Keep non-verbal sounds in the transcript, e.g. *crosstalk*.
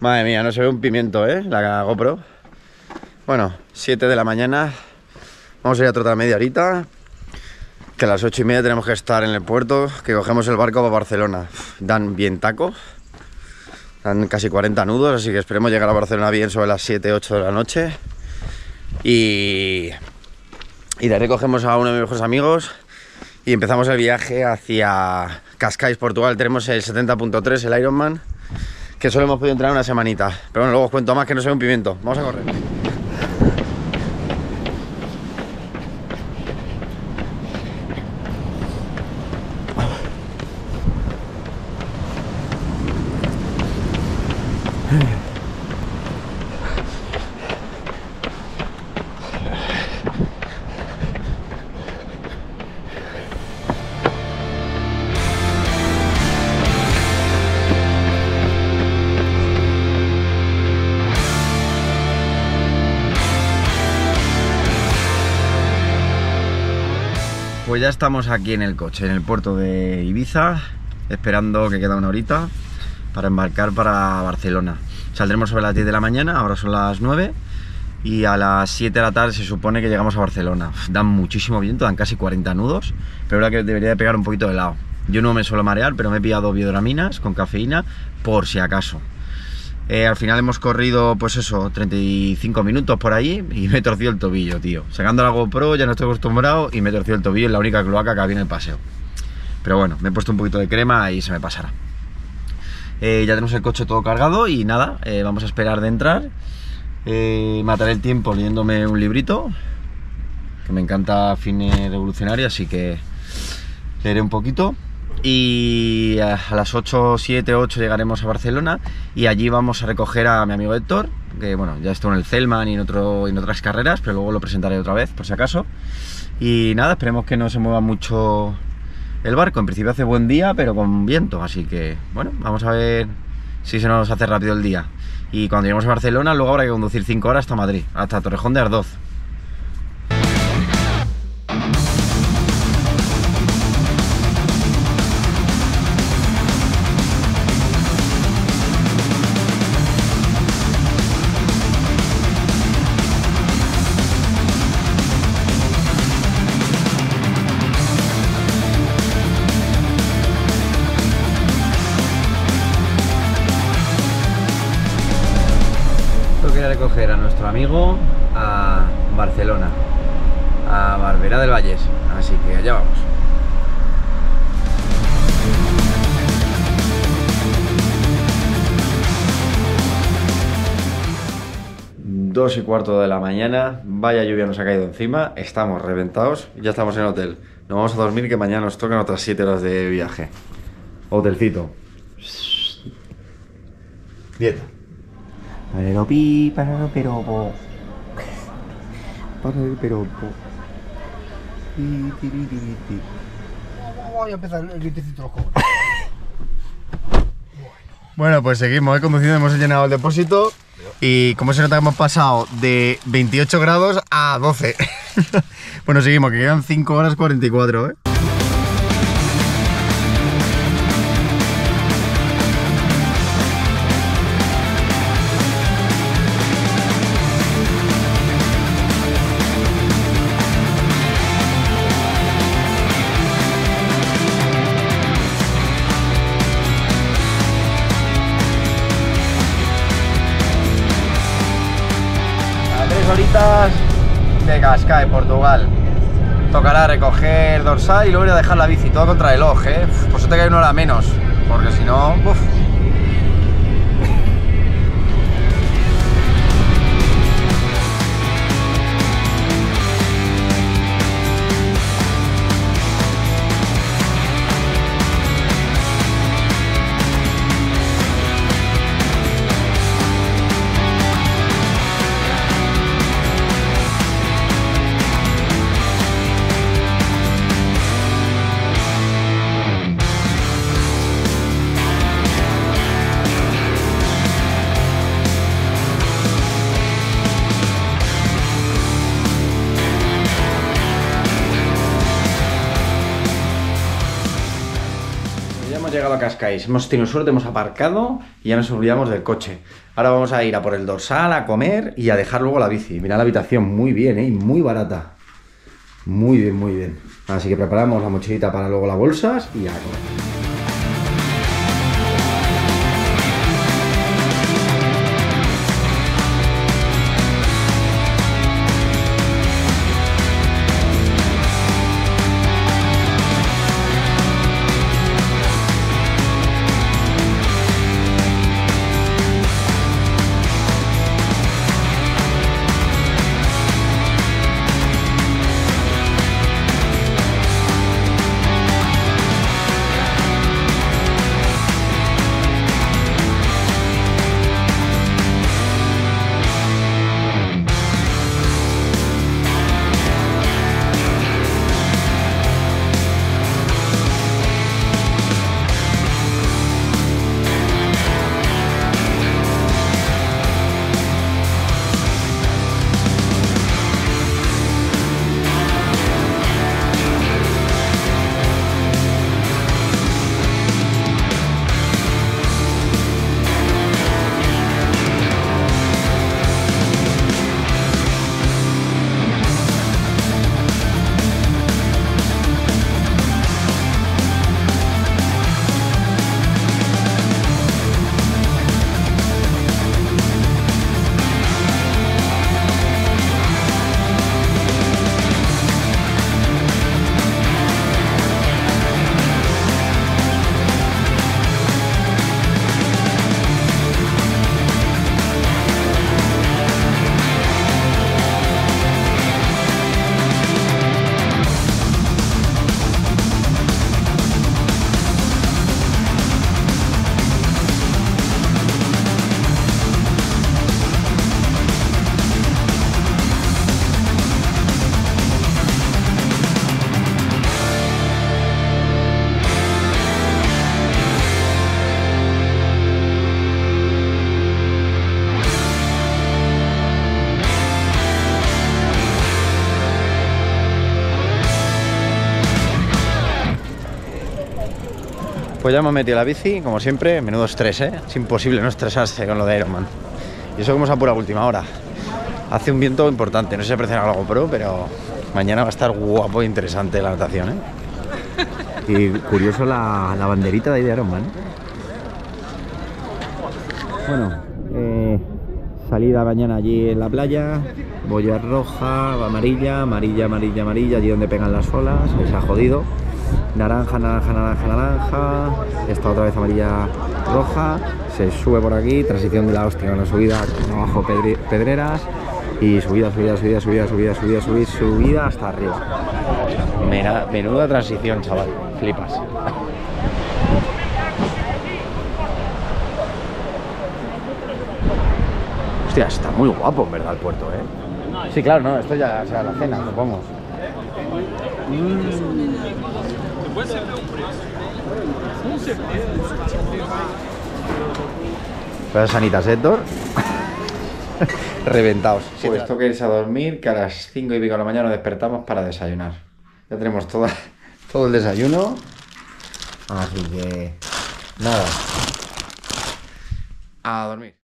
Madre mía, no se ve un pimiento, ¿eh? La GoPro. Bueno, 7 de la mañana. Vamos a ir a trotar media horita. Que a las 8 y media tenemos que estar en el puerto. Que cogemos el barco para Barcelona. Dan bien taco. Dan casi 40 nudos, así que esperemos llegar a Barcelona bien sobre las 7, 8 de la noche. Y, y de ahí a uno de mis mejores amigos y empezamos el viaje hacia Cascais, Portugal. Tenemos el 70.3, el Ironman, que solo hemos podido entrar una semanita. Pero bueno, luego os cuento más que no ve un pimiento. Vamos a correr. Pues ya estamos aquí en el coche, en el puerto de Ibiza, esperando que queda una horita para embarcar para Barcelona. Saldremos sobre las 10 de la mañana, ahora son las 9 y a las 7 de la tarde se supone que llegamos a Barcelona. Dan muchísimo viento, dan casi 40 nudos, pero ahora que debería de pegar un poquito de lado. Yo no me suelo marear, pero me he pillado biodraminas con cafeína por si acaso. Eh, al final hemos corrido, pues eso, 35 minutos por ahí y *laughs* me he torcido el tobillo, tío. Sacando la GoPro ya no estoy acostumbrado y me he torcido el tobillo en la única cloaca que había en el paseo. Pero bueno, me he puesto un poquito de crema y se me pasará. Eh, ya tenemos el coche todo cargado y nada, eh, vamos a esperar de entrar. Mataré el tiempo leyéndome un librito, que me encanta Fine Revolucionario, así que leeré un poquito. Y a las 8, 7, 8 llegaremos a Barcelona y allí vamos a recoger a mi amigo Héctor, que bueno, ya estuvo en el Celman y en, otro, en otras carreras, pero luego lo presentaré otra vez, por si acaso. Y nada, esperemos que no se mueva mucho el barco. En principio hace buen día, pero con viento, así que bueno, vamos a ver si se nos hace rápido el día. Y cuando lleguemos a Barcelona, luego habrá que conducir 5 horas hasta Madrid, hasta Torrejón de Ardoz. A recoger a nuestro amigo a Barcelona, a Barberá del Vallés. Así que allá vamos. Dos y cuarto de la mañana, vaya lluvia nos ha caído encima, estamos reventados, ya estamos en el hotel. Nos vamos a dormir que mañana nos tocan otras 7 horas de viaje. Hotelcito. Dieta. Pero pi, para pero po. *laughs* Para pero po. Voy a empezar el gritecito de los cojones. Bueno, pues seguimos, he conducido, hemos llenado el depósito y como se nota que hemos pasado de 28 grados a 12. *laughs* bueno, seguimos, que quedan 5 horas 44, ¿eh? De Portugal. Tocará recoger dorsal y luego ir a dejar la bici, todo contra el ojo, ¿eh? Por eso te cae una hora menos, porque si no, uf. llegado a Cascais. Hemos tenido suerte, hemos aparcado y ya nos olvidamos del coche. Ahora vamos a ir a por el dorsal, a comer y a dejar luego la bici. Mira la habitación, muy bien, ¿eh? Muy barata. Muy bien, muy bien. Así que preparamos la mochilita para luego las bolsas y a comer. Pues ya hemos metido la bici, como siempre, menudo estrés, ¿eh? Es imposible no estresarse con lo de Ironman. Y eso como apura a última hora. Hace un viento importante, no sé si aprecia algo pro, pero mañana va a estar guapo e interesante la natación, ¿eh? *laughs* Y curioso la, la banderita de ahí de Ironman. Bueno, eh, salida mañana allí en la playa, boya roja, amarilla, amarilla, amarilla, amarilla, allí donde pegan las olas, se ha jodido naranja, naranja, naranja, naranja, esta otra vez amarilla roja, se sube por aquí, transición de la hostia, una subida abajo pedreras y subida, subida, subida, subida, subida, subida, subida, subida hasta arriba. menuda transición, chaval, flipas. Hostia, está muy guapo en verdad el puerto, ¿eh? Sí, claro, no, esto ya, o sea, la cena, supongo. Pues sanitas, Héctor. *laughs* Reventados. Pues esto que irse a dormir, que a las 5 y pico de la mañana nos despertamos para desayunar. Ya tenemos *laughs* todo el desayuno. Así que... Nada. A dormir.